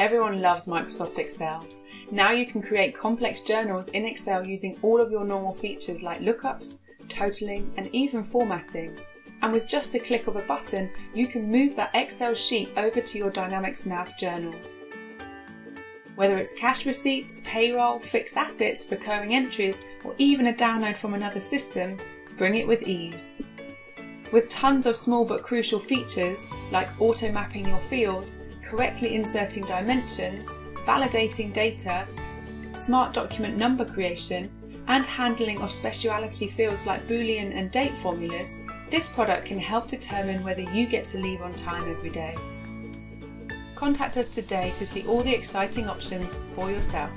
Everyone loves Microsoft Excel. Now you can create complex journals in Excel using all of your normal features like lookups, totaling, and even formatting. And with just a click of a button, you can move that Excel sheet over to your Dynamics Nav journal. Whether it's cash receipts, payroll, fixed assets, recurring entries, or even a download from another system, bring it with ease. With tons of small but crucial features like auto mapping your fields, correctly inserting dimensions, validating data, smart document number creation, and handling of speciality fields like Boolean and date formulas, this product can help determine whether you get to leave on time every day. Contact us today to see all the exciting options for yourself.